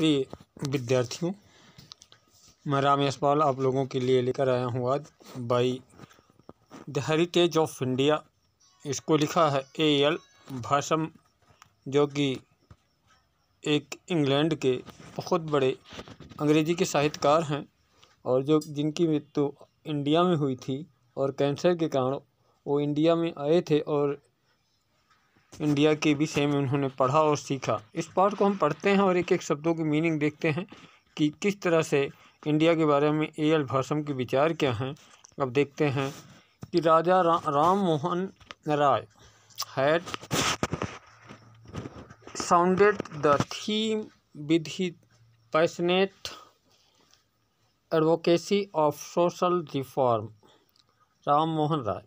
प्रिय विद्यार्थियों, मैं राम यशपाल आप लोगों के लिए लेकर आया हूँ आज by the heritage of India इसको लिखा है ए एल भाषम, जो कि एक इंग्लैंड के बहुत बड़े अंग्रेज़ी के साहित्यकार हैं और जो जिनकी मृत्यु तो इंडिया में हुई थी और कैंसर के कारण वो इंडिया में आए थे और इंडिया के विषय में उन्होंने पढ़ा और सीखा। इस पाठ को हम पढ़ते हैं और एक एक शब्दों की मीनिंग देखते हैं कि किस तरह से इंडिया के बारे में ए एल भाषम के विचार क्या हैं। अब देखते हैं कि राजा रा, Ram Mohan Roy had sounded the theme with he passionate advocacy of social reform Ram Mohan Roy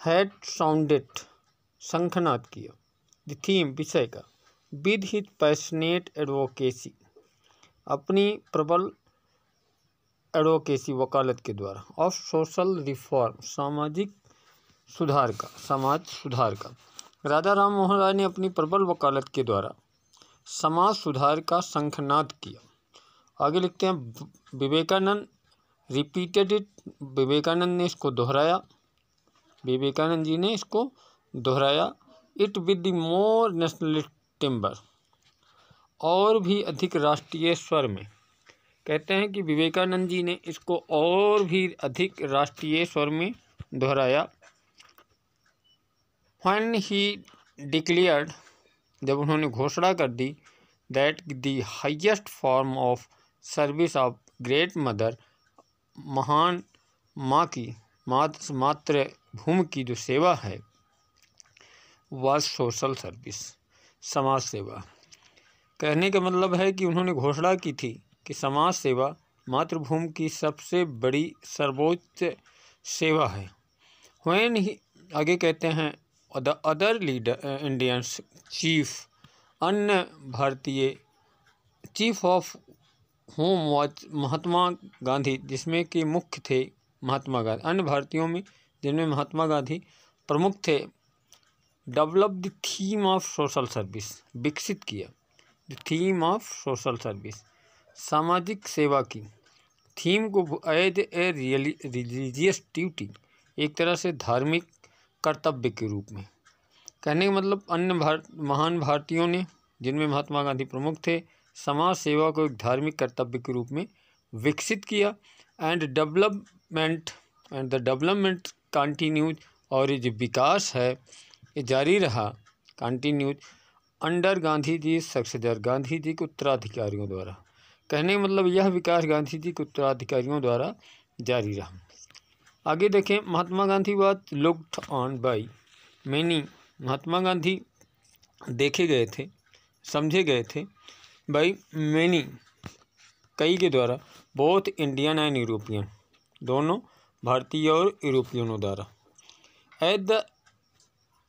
had sounded शंखनाद किया। थीम, विषय का। With his passionate advocacy. अपनी प्रबल एडवोकेसी वकालत के द्वारा। ऑफ़ सोशल रिफॉर्म, सामाजिक सुधार का, समाज सुधार का। राजा राम मोहन राय ने अपनी प्रबल वकालत के द्वारा समाज सुधार का शंखनाद किया। आगे लिखते हैं विवेकानंद, रिपीटेड इट, विवेकानंद ने इसको दोहराया। विवेकानंद जी ने इसको दोहराया। It with the more nationalist timbre और भी अधिक राष्ट्रीय स्वर में। कहते हैं कि विवेकानंद जी ने इसको और भी अधिक राष्ट्रीय स्वर में दोहराया। वन ही डिक्लेयर्ड जब उन्होंने घोषणा कर दी that the highest form of service of great mother महान माँ की मात्र मातृ भूमि की जो सेवा है वह सोशल सर्विस समाज सेवा। कहने का मतलब है कि उन्होंने घोषणा की थी कि समाज सेवा मातृभूमि की सबसे बड़ी सर्वोच्च सेवा है। वैन ही आगे कहते हैं the other leader Indians chief अन्य भारतीय chief of whom was Mahatma Gandhi, जिसमें कि मुख्य थे महात्मा गांधी, अन्य भारतीयों में, जिनमें महात्मा गांधी प्रमुख थे develop the theme of social service विकसित किया। The theme of social service सामाजिक सेवा की। थीम को एज ए रिलीजियस ड्यूटी, एक तरह से धार्मिक कर्तव्य के रूप में। कहने का मतलब अन्य भारत महान भारतीयों ने, जिनमें महात्मा गांधी प्रमुख थे, समाज सेवा को एक धार्मिक कर्तव्य के रूप में विकसित किया and development and the development continues और जो विकास है ये जारी रहा। Continues under Gandhi ji successor Gandhi ji के उत्तराधिकारियों द्वारा। कहने का मतलब यह विकास गांधी जी के उत्तराधिकारियों द्वारा जारी रहा। आगे देखें, महात्मा गांधी बात looked on by many Mahatma Gandhi देखे गए थे, समझे गए थे। बाई मैनी कई के द्वारा। बोथ इंडियन एंड यूरोपियन दोनों भारतीय और यूरोपियनों द्वारा। At the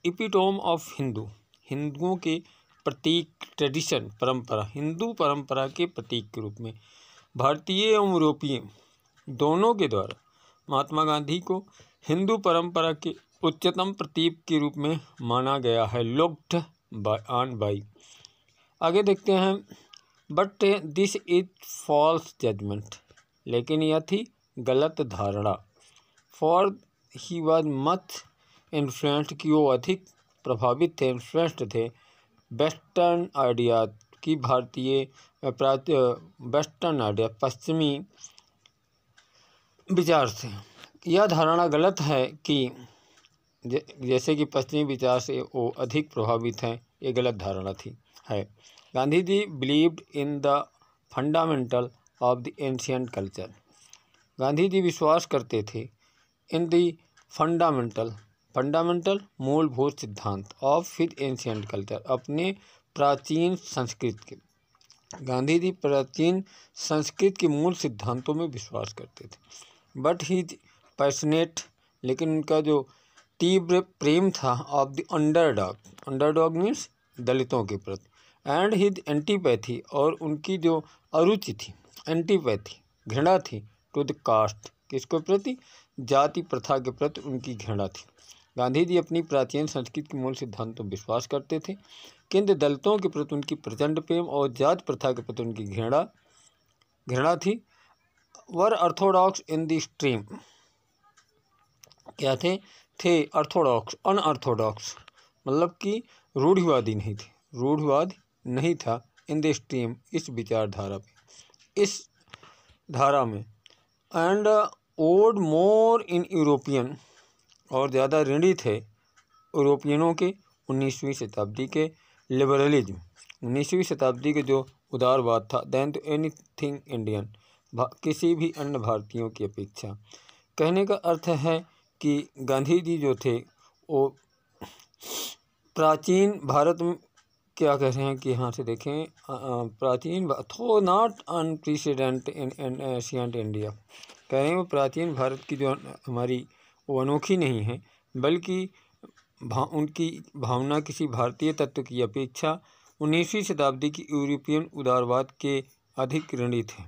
epitome of Hindu, हिंदुओं के प्रतीक ट्रेडिशन, परंपरा, हिंदू परंपरा के प्रतीक के रूप में, भारतीय एवं यूरोपीय, दोनों के द्वारा, महात्मा गांधी को हिंदू परंपरा के उच्चतम प्रतीक के रूप में माना गया है, लुक्ड बाय ऑन बाई आगे देखते हैं, but this is false judgement, लेकिन यह थी गलत धारणा। For, he was much influenced कि वो अधिक प्रभावित थे। इन्फ्लुएंस्ड थे। वेस्टर्न आइडिया की भारतीय वेस्टर्न आइडिया पश्चिमी विचार से। यह धारणा गलत है कि जैसे कि पश्चिमी विचार से वो अधिक प्रभावित हैं, ये गलत धारणा थी, है। Gandhi ji believed in the fundamental of the ancient culture Gandhi ji विश्वास करते थे इन द फंडामेंटल फंडामेंटल मूलभूत सिद्धांत ऑफ़ हिज एंशियंट कल्चर अपने प्राचीन संस्कृत के। गांधी जी प्राचीन संस्कृत के मूल सिद्धांतों में विश्वास करते थे। बट हिज पैशनेट लेकिन उनका जो तीव्र प्रेम था of the underdog underdog means दलितों के प्रति। एंड हिज एंटीपैथी और उनकी जो अरुचि थी एंटीपैथी घृणा थी टू द कास्ट किसके प्रति? जाति प्रथा के प्रति उनकी घृणा थी। गांधी जी अपनी प्राचीन संस्कृत के मूल सिद्धांतों में विश्वास करते थे। किंतु दलितों के प्रति उनकी प्रचंड प्रेम और जात प्रथा के प्रति उनकी घृणा घृणा थी। वर अर्थोडॉक्स इन द स्ट्रीम क्या थे? थे अर्थोडॉक्स अनअर्थोडॉक्स मतलब कि रूढ़िवादी नहीं थे। रूढ़िवाद नहीं था इन द स्ट्रीम इस विचारधारा पे। इस धारा में, and owed more in European और ज़्यादा ऋणी थे यूरोपियनों के उन्नीसवीं शताब्दी के लिबरलिज्म। उन्नीसवीं शताब्दी के जो उदारवाद था than to anything Indian किसी भी अन्य भारतीयों की अपेक्षा। कहने का अर्थ है कि गांधी जी जो थे, वो प्राचीन भारत में, क्या कह रहे हैं कि यहाँ से देखें प्राचीन though not unprecedented in, ancient India. कह रहे हैं वो प्राचीन भारत की जो हमारी वो अनोखी नहीं है, बल्कि भा, उनकी भावना किसी भारतीय तत्व की अपेक्षा उन्नीसवीं शताब्दी की यूरोपियन उदारवाद के अधिक ऋणी थे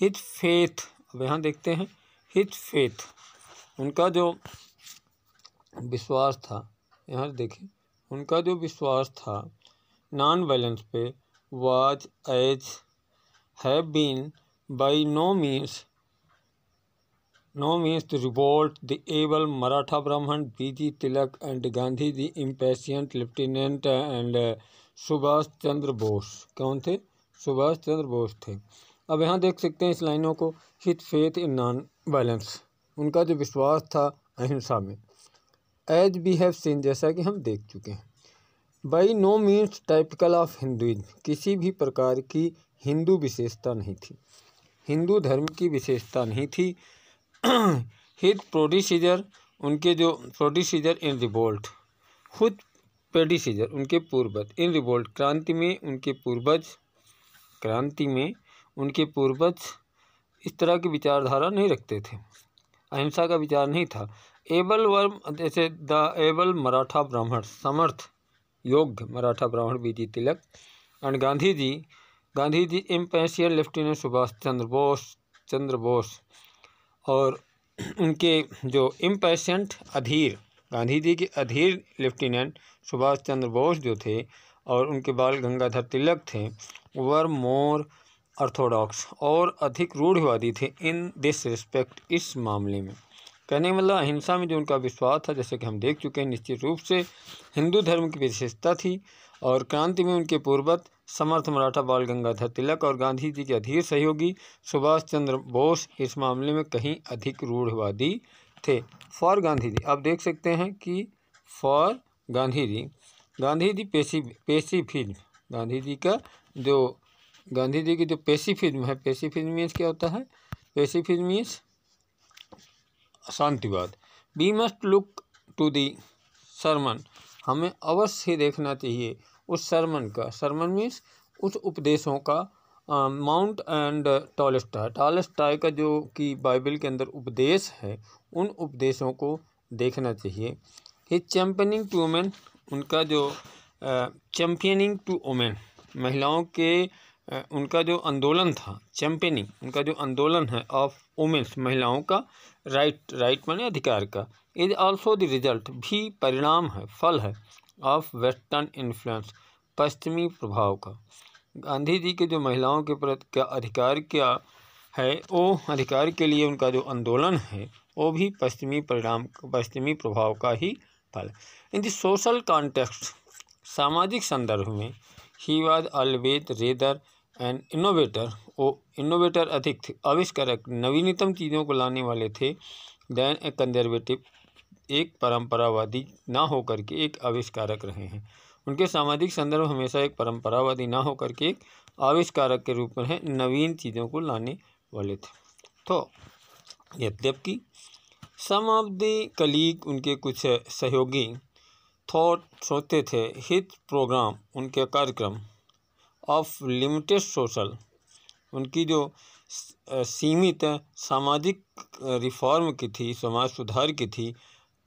हित फेथ अब यहाँ देखते हैं हित फेथ उनका जो विश्वास था, यहाँ देखें, उनका जो विश्वास था, नॉन वायलेंस पे was, as, have been by no means means to revolt the able Maratha Brahmin B G Tilak and Gandhi ji impatient lieutenant and Subhash Chandra Bose कौन थे? सुभाष चंद्र बोस थे। अब यहाँ देख सकते हैं इस लाइनों को। हित फेथ इन नॉन वायलेंस उनका जो विश्वास था अहिंसा में। एज बी हैव सीन जैसा कि हम देख चुके हैं। By no means typical of Hinduism किसी भी प्रकार की हिंदू विशेषता नहीं थी। हिंदू धर्म की विशेषता नहीं थी। हित प्रोडिसीजर उनके जो प्रोडिसीजर इन रिवोल्ट खुद पेडिसीजर उनके पूर्वज इन रिवोल्ट क्रांति में उनके पूर्वज, क्रांति में उनके पूर्वज इस तरह की विचारधारा नहीं रखते थे। अहिंसा का विचार नहीं था। एबल वर्म, जैसे द एबल मराठा ब्राह्मण, समर्थ, योग्य मराठा ब्राह्मण B G Tilak. And Gandhi ji Gandhi ji इम्पेशियल lieutenant Subhash Chandra Bose Chandra Bose और उनके जो इम्पेशेंट अधीर गांधी जी के अधीर लेफ्टिनेंट सुभाष चंद्र बोस जो थे और उनके बाल गंगाधर तिलक थे, वर मोर ऑर्थोडॉक्स और अधिक रूढ़वादी थे इन दिस रिस्पेक्ट इस मामले में। कहने मतलब अहिंसा में जो उनका विश्वास था, जैसे कि हम देख चुके हैं, निश्चित रूप से हिंदू धर्म की विशेषता थी और क्रांति में उनके पूर्वज समर्थ मराठा बाल गंगाधर तिलक और गांधी जी के अधीर सहयोगी सुभाष चंद्र बोस इस मामले में कहीं अधिक रूढ़वादी थे। फॉर गांधी जी आप देख सकते हैं कि फॉर गांधी जी गांधी जी पेशी पेशी फ़िल्म गांधी जी का जो गांधी जी की जो पेशी फ़िल्म है, पेशी फ़िल्म मीन्स क्या होता है? Pacifism means शांतिवाद। We must look to the sermon हमें अवश्य देखना चाहिए उस सरमन का। सरमन मीन्स उस उपदेशों का माउंट एंड टॉलेस्टाई टॉलेस्टाई का जो कि बाइबल के अंदर उपदेश है, उन उपदेशों को देखना चाहिए। ही चैम्पियनिंग टू वुमेन उनका जो चैम्पियनिंग टू वमेन महिलाओं के उनका जो आंदोलन था चैम्पियनिंग उनका जो आंदोलन है ऑफ़ वुमेंस महिलाओं का राइट राइट माने अधिकार का इज़ आल्सो द रिज़ल्ट भी परिणाम है, फल है। ऑफ़ वेस्टर्न इन्फ्लुएंस, पश्चिमी प्रभाव का। गांधी जी के जो महिलाओं के प्रति क्या अधिकार क्या है, वो अधिकार के लिए उनका जो आंदोलन है, वो भी पश्चिमी परिणाम, पश्चिमी प्रभाव का ही फल। इन द सोशल कॉन्टेक्स्ट, सामाजिक संदर्भ में ही was always rather and innovator, वो इनोवेटर अधिक थे, आविष्कारक नवीनतम चीज़ों को लाने वाले थे, दैन ए कंजर्वेटिव एक परंपरावादी ना होकर के एक आविष्कारक रहे हैं। उनके सामाजिक संदर्भ हमेशा एक परंपरावादी ना होकर के एक आविष्कारक के रूप में है, नवीन चीज़ों को लाने वाले थे। तो यद्यपि सम ऑफ़ द कलीग उनके कुछ सहयोगी थॉट सोचते थे, हित प्रोग्राम, उनके कार्यक्रम ऑफ़ लिमिटेड सोशल, उनकी जो सीमित सामाजिक रिफॉर्म की थी, समाज सुधार की थी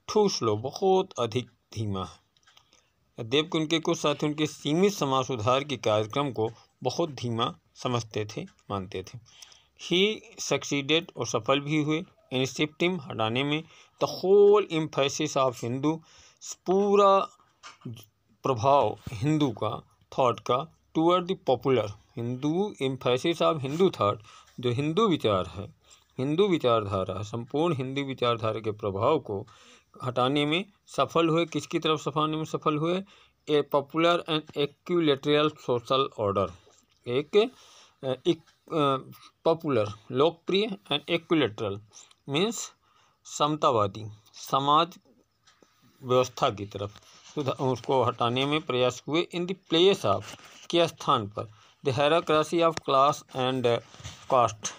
ठू स्लो बहुत अधिक धीमा है। देव के कुछ साथी उनके सीमित समाज सुधार के कार्यक्रम को बहुत धीमा समझते थे, मानते थे। ही सक्सीडेड और सफल भी हुए। इन शिफ्टिंग हटाने में the whole emphasis of Hindu पूरा प्रभाव हिंदू का थॉट का toward the popular Hindu emphasis of Hindu thought जो हिंदू विचार है हिंदू विचारधारा, संपूर्ण हिंदू विचारधारा के प्रभाव को हटाने में सफल हुए किसकी तरफ़ सफाने में सफल हुए? A popular and egalitarian social order. एक, एक पॉपुलर लोकप्रिय एंड एक्यूलेटरल मीन्स समतावादी समाज व्यवस्था की तरफ़। उसको हटाने में प्रयास हुए इन द प्लेस ऑफ़ के स्थान पर। The hierarchy of class and caste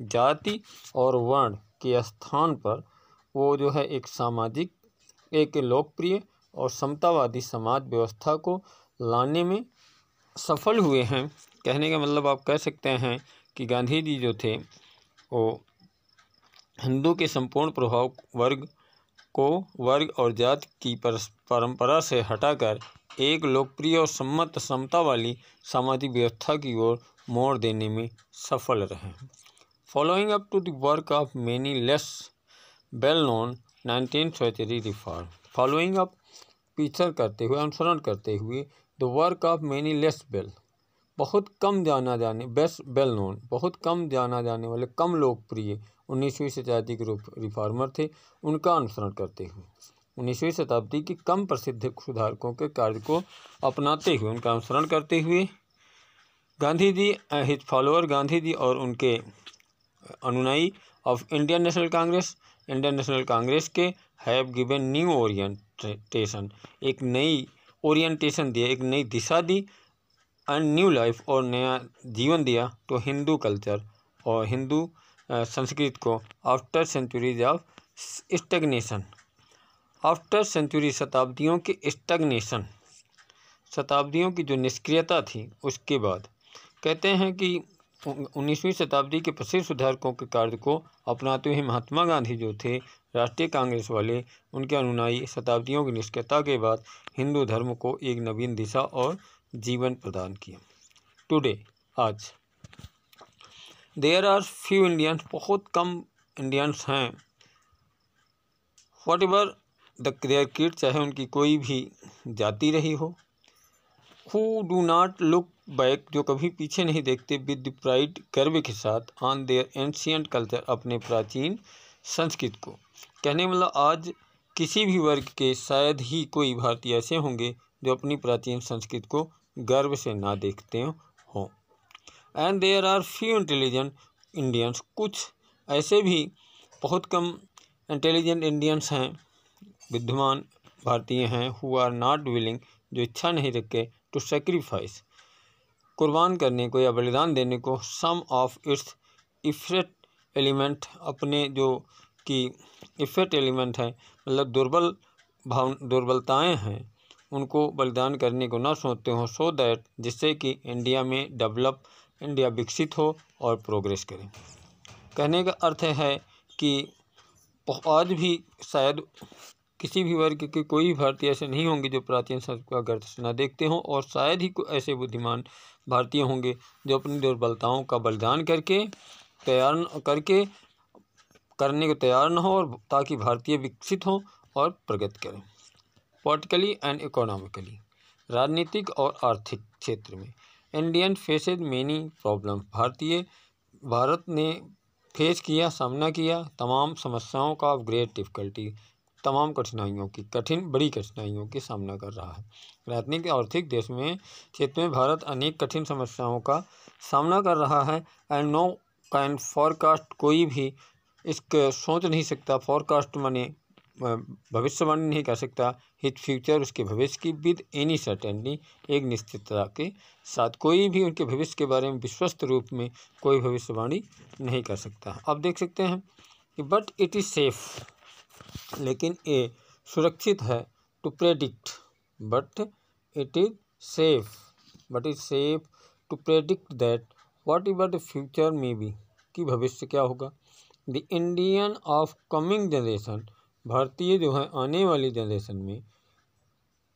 जाति और वर्ण के स्थान पर वो जो है एक सामाजिक, एक लोकप्रिय और समतावादी समाज व्यवस्था को लाने में सफल हुए हैं। कहने का मतलब आप कह सकते हैं कि गांधी जी जो थे, वो हिंदू के संपूर्ण प्रभाव वर्ग को, वर्ग और जाति की परंपरा से हटाकर एक लोकप्रिय और सम्मत समता वाली सामाजिक व्यवस्था की ओर मोड़ देने में सफल रहे following up to the work of many less well known nineteen century reform following up पीछर करते हुए, अनुसरण करते हुए the work of many less well बहुत कम जाना जाने बेस्ट वेल नोन बहुत कम जाना जाने वाले, कम लोकप्रिय उन्नीसवीं शताब्दी के रिफॉर्मर थे, उनका अनुसरण करते हुए। उन्नीसवीं शताब्दी की कम प्रसिद्ध सुधारकों के कार्य को अपनाते हुए, उनका अनुसरण करते हुए गांधी जी हिज फॉलोअर गांधी जी और उनके अनुनायी of Indian national Congress Indian national Congress के हैव गिवन न्यू ओरिएंटेशन। एक नई ओरिएंटेशन दिया, एक नई दिशा दी एंड न्यू लाइफ और नया जीवन दिया तो हिंदू कल्चर और हिंदू संस्कृत को after centuries of stagnation. After century शताब्दियों के स्टगनेशन, शताब्दियों की जो निष्क्रियता थी, उसके बाद कहते हैं कि उन्नीसवीं शताब्दी के प्रसिद्ध सुधारकों के कार्य को अपनाते हुए महात्मा गांधी जो थे, राष्ट्रीय कांग्रेस वाले, उनके अनुनायी शताब्दियों की निष्क्रियता के बाद हिंदू धर्म को एक नवीन दिशा और जीवन प्रदान किया। टुडे आज देयर आर फ्यू इंडियंस बहुत कम इंडियंस हैं। Whatever the their kit चाहे उनकी कोई भी जाति रही हो who do not look back जो कभी पीछे नहीं देखते विद प्राइड गर्व के साथ ऑन देयर एंशियंट कल्चर अपने प्राचीन संस्कृत को। कहने मतलब आज किसी भी वर्ग के शायद ही कोई भारतीय ऐसे होंगे, जो अपनी प्राचीन संस्कृत को गर्व से ना देखते हों। And there are few intelligent Indians कुछ ऐसे भी बहुत कम इंटेलिजेंट इंडियंस हैं, विद्यमान भारतीय हैं हु आर नॉट विलिंग जो इच्छा नहीं रखे टू सेक्रीफाइस कुर्बान करने को या बलिदान देने को some of its effect element अपने जो कि इफ़ेक्ट एलिमेंट है मतलब दुर्बल भाव, दुर्बलताएँ हैं, उनको बलिदान करने को ना सोचते हो सो दैट जिससे कि इंडिया में डेवलप इंडिया विकसित हो और प्रोग्रेस करे। कहने का अर्थ है कि आज भी शायद किसी भी वर्ग के कोई भारतीय ऐसे नहीं होंगे जो प्राचीन संस्कृत का गर्थ न देखते हों और शायद ही कोई ऐसे बुद्धिमान भारतीय होंगे जो अपनी दुर्बलताओं का बलिदान करके तैयार करके करने को तैयार न हो और ताकि भारतीय विकसित हों और प्रगति करें। पॉलिटिकली एंड इकोनॉमिकली, राजनीतिक और आर्थिक क्षेत्र में, इंडियन फेसेज मेनी प्रॉब्लम, भारतीय, भारत ने फेस किया, सामना किया, तमाम समस्याओं का ग्रेट डिफ़िकल्टी तमाम कठिनाइयों की, कठिन, बड़ी कठिनाइयों की सामना कर रहा है। राजनीतिक आर्थिक देश में, क्षेत्र में भारत अनेक कठिन समस्याओं का सामना कर रहा है एंड नो कैन फॉरकास्ट कोई भी इसके, सोच नहीं सकता। फॉरकास्ट माने भविष्यवाणी नहीं कर सकता। हित फ्यूचर उसके भविष्य की विद एनी सर्टेनिटी एक निश्चितता के साथ कोई भी उनके भविष्य के बारे में विश्वस्त रूप में कोई भविष्यवाणी नहीं कर सकता। अब देख सकते हैं कि बट इट इज़ सेफ़ लेकिन ये सुरक्षित है to predict but it is safe but is safe to predict that whatever the future may be कि भविष्य क्या होगा? The Indian of coming generation भारतीय जो है आने वाली जनरेशन में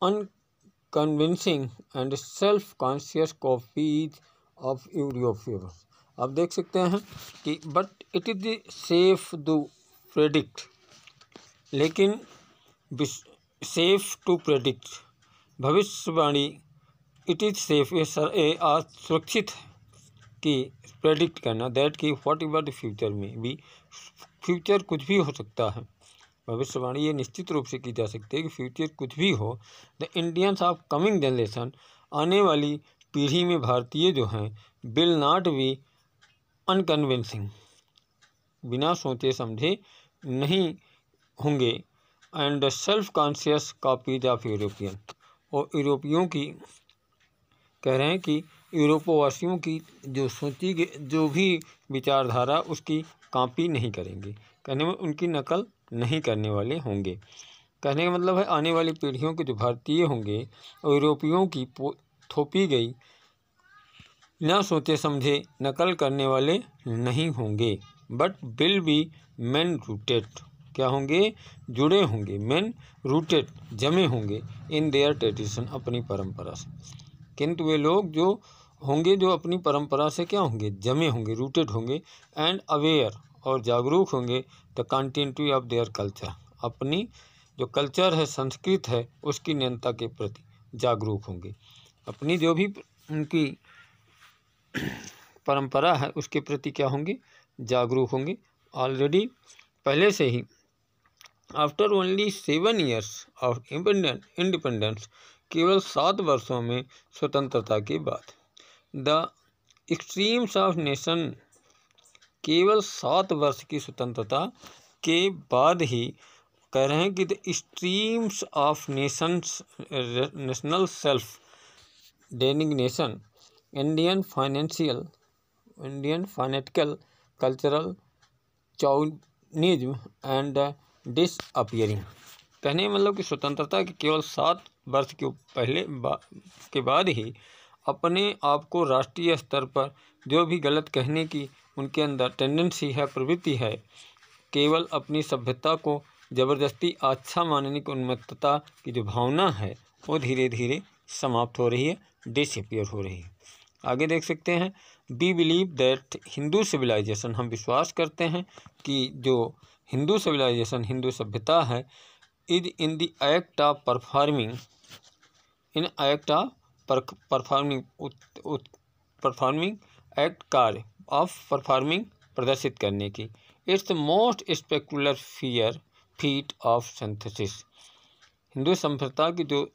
unconvincing and self conscious copies of European आप देख सकते हैं कि but it is safe to predict लेकिन सेफ़ टू प्रेडिक्ट भविष्यवाणी इट इज़ सेफ़ ये सुरक्षित कि प्रेडिक्ट करना दैट कि व्हाट एवर द फ्यूचर में भी फ्यूचर कुछ भी हो सकता है। भविष्यवाणी ये निश्चित रूप से की जा सकती है कि फ्यूचर कुछ भी हो। The Indians of coming generation आने वाली पीढ़ी में भारतीय जो हैं विल नॉट बी अनकन्विंसिंग बिना सोचे समझे नहीं होंगे। And self conscious copies of European और यूरोपियों की कह रहे हैं कि यूरोपवासियों की जो सोची गई जो भी विचारधारा उसकी कॉपी नहीं करेंगे। कहने में उनकी नकल नहीं करने वाले होंगे। कहने का मतलब है आने वाली पीढ़ियों के जो भारतीय होंगे यूरोपियों की थोपी गई, न सोचे समझे, नकल करने वाले नहीं होंगे। But will be man rooted क्या होंगे? जुड़े होंगे मैन रूटेड जमे होंगे इन देयर ट्रेडिशन अपनी परंपरा से। किंतु वे लोग जो होंगे, जो अपनी परंपरा से क्या होंगे? जमे होंगे रूटेड होंगे एंड अवेयर और जागरूक होंगे the continuity of their culture अपनी जो कल्चर है, संस्कृत है, उसकी नियंता के प्रति जागरूक होंगे। अपनी जो भी उनकी परंपरा है, उसके प्रति क्या होंगे? जागरूक होंगे। ऑलरेडी पहले से ही after only seven years of independence केवल सात वर्षों में स्वतंत्रता के बाद द एक्सट्रीम्स ऑफ़ नेशन केवल सात वर्ष की स्वतंत्रता के बाद ही कह रहे हैं कि the extremes of nations national self denigration Indian financial Indian fanatical cultural chauvinism and disappearing कहने मतलब कि स्वतंत्रता के केवल सात वर्ष के पहले बा, के बाद ही अपने आप को राष्ट्रीय स्तर पर जो भी गलत कहने की उनके अंदर टेंडेंसी है प्रवृत्ति है केवल अपनी सभ्यता को ज़बरदस्ती अच्छा मानने की उन्मत्तता की जो भावना है वो धीरे धीरे समाप्त हो रही है डिसअपियर हो रही है। आगे देख सकते हैं we believe that Hindu civilisation हम विश्वास करते हैं कि जो हिंदू सिविलाइजेशन, हिंदू सभ्यता है। Is in the act of performing, in act of performing performing act कार्य ऑफ़ परफॉर्मिंग प्रदर्शित करने की। It's the most spectacular fear, feat of synthesis. Hindu सभ्यता की जो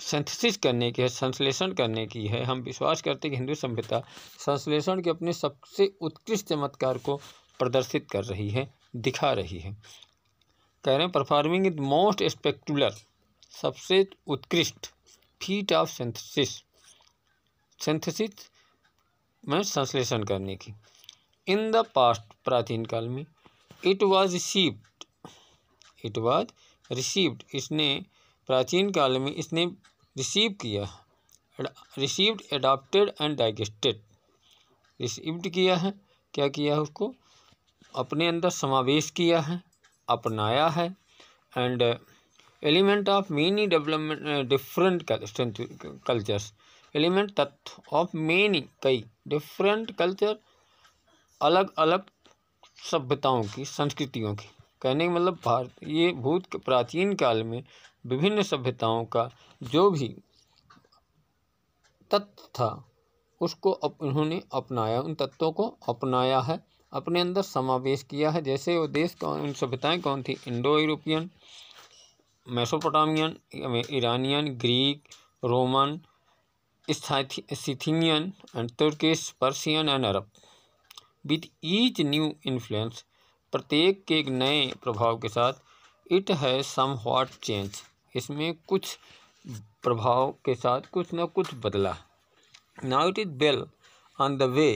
सिंथेसिस करने की है, संश्लेषण करने की है, हम विश्वास करते हैं कि हिंदू सभ्यता संश्लेषण के अपने सबसे उत्कृष्ट चमत्कार को प्रदर्शित कर रही है। दिखा रही है। कह रहे हैं परफॉर्मिंग इज़ मोस्ट स्पेक्टुलर सबसे उत्कृष्ट फीट ऑफ़ सिंथेसिस सिंथेसिस में संश्लेषण करने की। इन द पास्ट प्राचीन काल में it was received it was received इसने प्राचीन काल में इसने रिसीव किया received adapted and digested received किया है, क्या किया है उसको? अपने अंदर समावेश किया है अपनाया है and element of many development different cultures element तत्व ऑफ़ मेनी कई डिफरेंट कल्चर अलग अलग सभ्यताओं की संस्कृतियों की। कहने का मतलब भारत ये भूत के प्राचीन काल में विभिन्न सभ्यताओं का जो भी तत्व था उसको अप, उन्होंने अपनाया उन तत्वों को अपनाया है। अपने अंदर समावेश किया है। जैसे वो देश कौन, उन सभ्यताएँ कौन थी? Indo European Mesopotamian Iranian, Greek, Roman Scythian and Turkish, Persian and Arab. With each new influence प्रत्येक के एक नए प्रभाव के साथ इट है सम हॉट चेंज इसमें कुछ प्रभाव के साथ कुछ न कुछ बदला। Now it is well on the way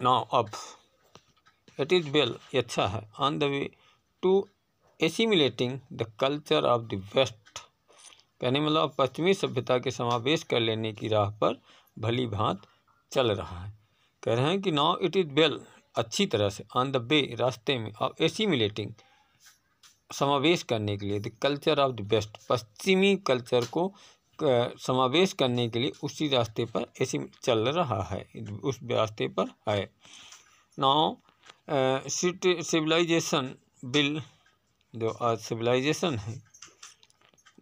now अब। इट इज़ वेल अच्छा है। On the way to assimilating the culture of the West कहने मतलब पश्चिमी सभ्यता के समावेश कर लेने की राह पर भली भांत चल रहा है। कह रहे हैं कि नाउ इट इज़ वेल अच्छी तरह से ऑन द वे रास्ते में ऑफ़ एसिमुलेटिंग समावेश करने के लिए the culture of the West पश्चिमी कल्चर को समावेश करने के लिए उसी रास्ते पर ऐसी चल रहा है, उस रास्ते पर है। नाउ सिविलाइजेशन बिल, जो आज सिविलाइजेशन है,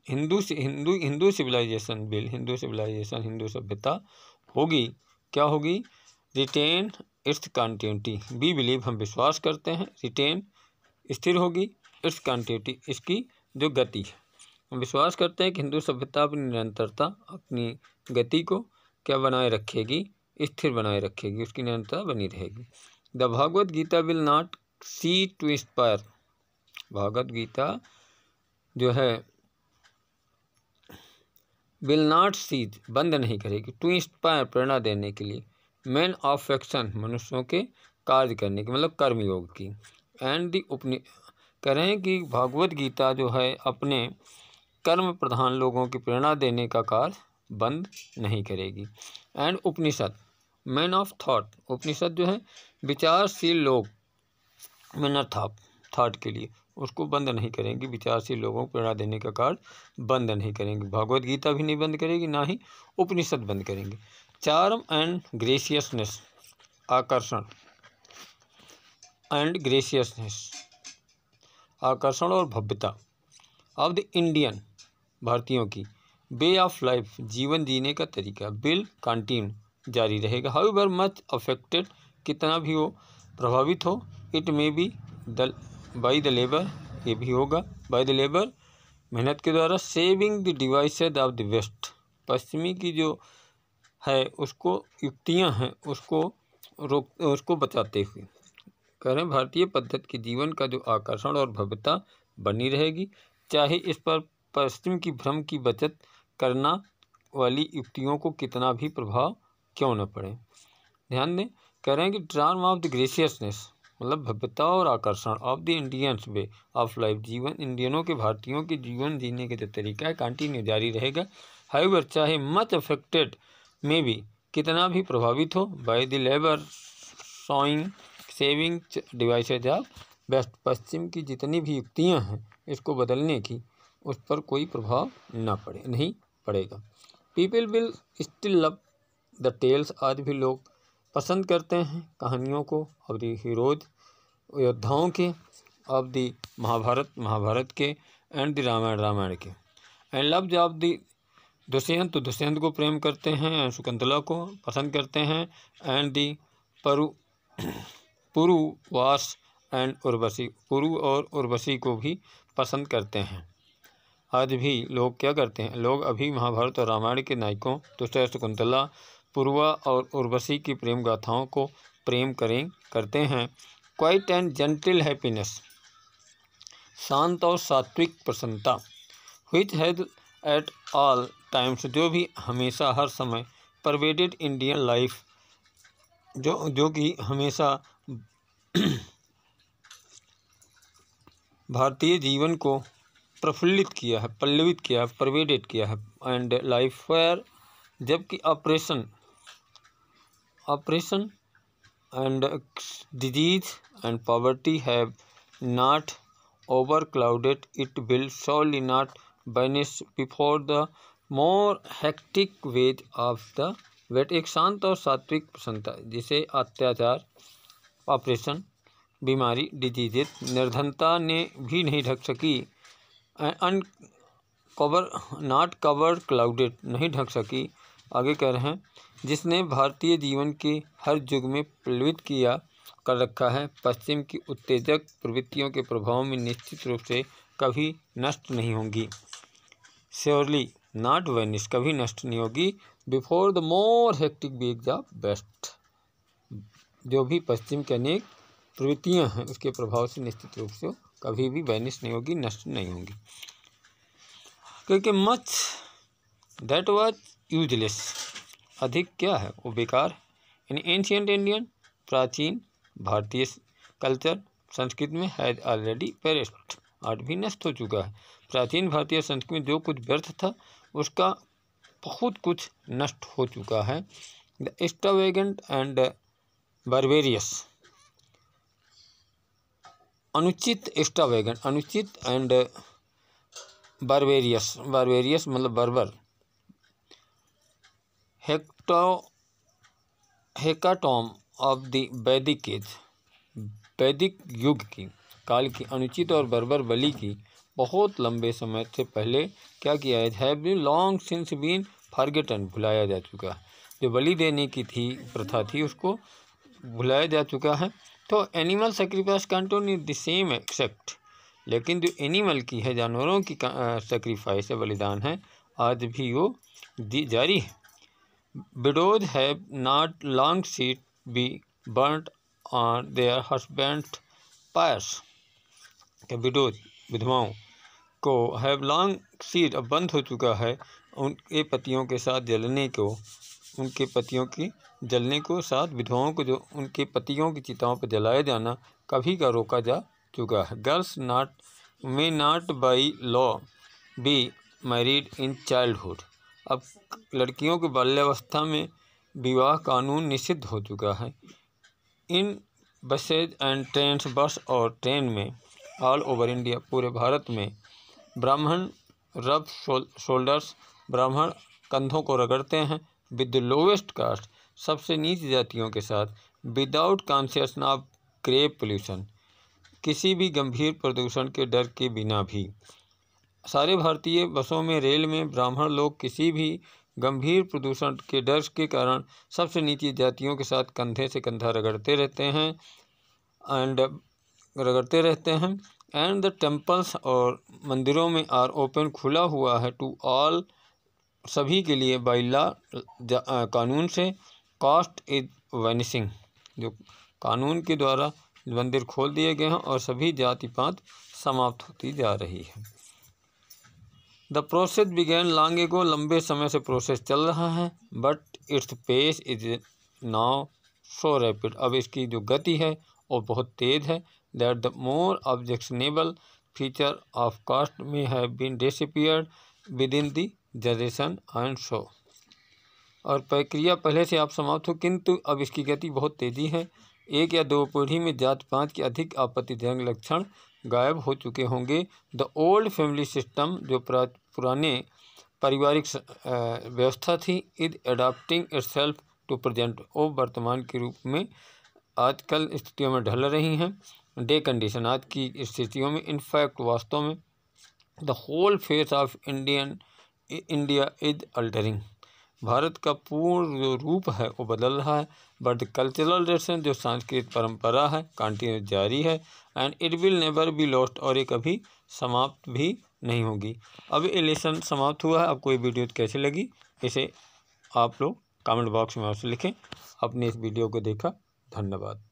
Hindu Hindu Hindu civilisation will, Hindu civilisation, Hindu सभ्यता होगी। क्या होगी? Retain its continuity we believe हम विश्वास करते हैं, रिटेन स्थिर होगी इट्स कंटिन्यूटी इसकी जो गति है। हम विश्वास करते हैं कि हिंदू सभ्यता अपनी निरंतरता, अपनी गति को क्या बनाए रखेगी? स्थिर बनाए रखेगी, उसकी निरंतरता बनी रहेगी। The Bhagavad Gita will not cease to inspire Bhagavad Gita जो है, विल नॉट सीज बंद नहीं करेगी। टू इंस्पायर प्रेरणा देने के लिए, मैन ऑफ़ एक्शन, मनुष्यों के कार्य करने की मतलब कर्मयोग की। एंड दी उपनि, कह रहे हैं कि भागवत गीता जो है, अपने कर्म प्रधान लोगों की प्रेरणा देने का कार्य बंद नहीं करेगी। And Upanishad man of thought Upanishad जो है, विचारशील लोग मैनर था थॉट के लिए, उसको बंद नहीं करेंगी। विचारशील लोगों को प्रेरणा देने का कार्य बंद नहीं करेंगे। भगवत गीता भी नहीं बंद करेगी, ना ही उपनिषद बंद करेंगे। चार्म एंड ग्रेसियसनेस आकर्षण एंड ग्रेसियसनेस आकर्षण और भव्यता। ऑफ़ द इंडियन भारतीयों की। वे ऑफ़ लाइफ जीवन जीने का तरीका। बिल कंटिन्यू जारी रहेगा। हाउ एवर मच अफेक्टेड कितना भी हो, प्रभावित हो it may be the by the labour ये भी होगा। बाई द लेबर मेहनत के द्वारा saving the devices of the West पश्चिमी की जो है, उसको, युक्तियाँ हैं, उसको रोक, उसको बचाते हुए। कह रहे हैं, भारतीय पद्धति के जीवन का जो आकर्षण और भव्यता बनी रहेगी, चाहे इस पर पश्चिम की भ्रम की बचत करना वाली युक्तियों को कितना भी प्रभाव क्यों न पड़े। ध्यान दें, कह रहे हैं कि ड्राम ऑफ़ द ग्रेसियसनेस मतलब भव्यता और आकर्षण of the Indians way of life जीवन इंडियनों के, भारतीयों के जीवन जीने के जो तरीका है कंटिन्यू जारी रहेगा। हाईवर चाहे मच अफेक्टेड में भी कितना भी प्रभावित हो by the labour sawing saving devices of West पश्चिम की जितनी भी युक्तियाँ हैं, इसको बदलने की उस पर कोई प्रभाव ना पड़े, नहीं पड़ेगा। People will still love the tales आज भी लोग पसंद करते हैं कहानियों को ऑफ़ दी हीरोज योद्धाओं के ऑफ़ दी महाभारत महाभारत के एंड द रामायण रामायण के। And love of the Dushyanta तो दुष्यंत को प्रेम करते हैं एंड शकुंतला को पसंद करते हैं and the Puru, Pururavas and Urvashi, Puru और उर्वशी को भी पसंद करते हैं। आज भी लोग क्या करते हैं? लोग अभी महाभारत और रामायण के नायकों तुषय शकुंतला पूर्वा और उर्वशी की प्रेम गाथाओं को प्रेम करें, करते हैं। क्वाइट एंड जेंटल हैप्पीनेस शांत और सात्विक प्रसन्नता। Which has at all times जो भी हमेशा हर समय परवेडेड इंडियन लाइफ जो जो कि हमेशा भारतीय जीवन को प्रफुल्लित किया है, पल्लवित किया है परवेडेड किया है एंड लाइफ फेयर जबकि operation operation and disease and poverty have not overclouded it will surely not banish before the more hectic ways of the West एक शांत और सात्विक प्रसन्नता, जिसे अत्याचार ऑपरेशन बीमारी डिज़ीज़ निर्धनता ने भी नहीं ढक सकी। अनकवर नॉट कवर क्लाउडेड नहीं ढक सकी। आगे कह रहे हैं, जिसने भारतीय जीवन के हर युग में प्लवित किया कर रखा है, पश्चिम की उत्तेजक प्रवृत्तियों के प्रभाव में निश्चित रूप से कभी नष्ट नहीं होंगी। श्योरली नॉट वेनिश कभी नष्ट नहीं होगी। Before the more hectic week of West जो भी पश्चिम के अनेक प्रवृत्तियाँ हैं, उसके प्रभाव से निश्चित रूप से कभी भी बैनिश नहीं होगी, नष्ट नहीं होंगी। क्योंकि मच दैट वाज यूजलेस अधिक क्या है? वो बेकार। इन एंशियंट इंडियन प्राचीन भारतीय कल्चर संस्कृत में हैज़ ऑलरेडी पेरिस्ट आज भी नष्ट हो चुका है। प्राचीन भारतीय संस्कृत में जो कुछ व्यर्थ था, उसका बहुत कुछ नष्ट हो चुका है। द एक्स्ट्रावेगेंट एंड बारबेरियस अनुचित एक्स्ट्रावेगेंट अनुचित एंड बारबेरियस बारबेरियस मतलब बर्बर। Hecto, hecatomb of the Vedic age वैदिक युग की, काल की अनुचित और बर्बर बलि की बहुत लंबे समय से पहले क्या किया है? Have be long since been forgotten भुलाया जा चुका है। जो बलि देने की थी, प्रथा थी, उसको भुलाया जा चुका है। तो animal sacrifice continue the same except लेकिन जो एनिमल की है, जानवरों की सेक्रीफाइस है, बलिदान है, आज भी वो जारी है। Widows have not long ceased be burnt on their husband pyres widows विधवाओं को हैव लॉन्ग सीट अब बंद हो चुका है, उनके पतियों के साथ जलने को, उनके पतियों की जलने को साथ विधवाओं को जो उनके पतियों की चिताओं पर जलाया जाना कभी का रोका जा चुका है। Girls not, may not by law, be married in childhood. अब लड़कियों के बाल्यावस्था में विवाह कानून निषिद्ध हो चुका है। इन बसेज एंड ट्रेन बस और ट्रेन में ऑल ओवर इंडिया, पूरे भारत में ब्राह्मण रब शोल्डर्स ब्राह्मण कंधों को रगड़ते हैं। विद द लोवेस्ट कास्ट सबसे नीच जातियों के साथ without conscious of grave pollution किसी भी गंभीर प्रदूषण के डर के बिना भी। सारे भारतीय बसों में, रेल में, ब्राह्मण लोग किसी भी गंभीर प्रदूषण के डर के कारण सबसे नीची जातियों के साथ कंधे से कंधा रगड़ते रहते हैं एंड रगड़ते रहते हैं एंड द टेम्पल्स और मंदिरों में आर ओपन खुला हुआ है टू ऑल सभी के लिए बाइला कानून से। कास्ट इज़ वैनिसिंग जो कानून के द्वारा मंदिर खोल दिए गए हैं और सभी जाति पात समाप्त होती जा रही है। द प्रोसेस बिगेन लांगे को लंबे समय से प्रोसेस चल रहा है but its pace is now so rapid अब इसकी जो गति है, वो बहुत तेज़ है that the more objectionable feature of caste may have been disappeared within the generation and so और प्रक्रिया पहले से आप समाप्त हो, किंतु अब इसकी गति बहुत तेज़ी है। एक या दो पीढ़ी में जात पात के अधिक आपत्तिजनक लक्षण गायब हो चुके होंगे। द ओल्ड फैमिली सिस्टम, जो पुराने पारिवारिक व्यवस्था थी, is adapting itself to present. वो वर्तमान के रूप में आजकल स्थितियों में ढल रही हैं। डे कंडीशन आज की स्थितियों में, इनफैक्ट वास्तव में, the whole face of Indian India is altering. Bharat का पूर्ण जो रूप है, वो बदल रहा है। बट कल्चरल रेशन जो सांस्कृतिक परंपरा है कंटिन्यू जारी है। And it will never be lost और ये कभी समाप्त भी नहीं होगी। अब ये लेसन समाप्त हुआ है। आपको ये वीडियो कैसे लगी, इसे आप लोग कमेंट बॉक्स में आपसे लिखें। अपने इस वीडियो को देखा। धन्यवाद।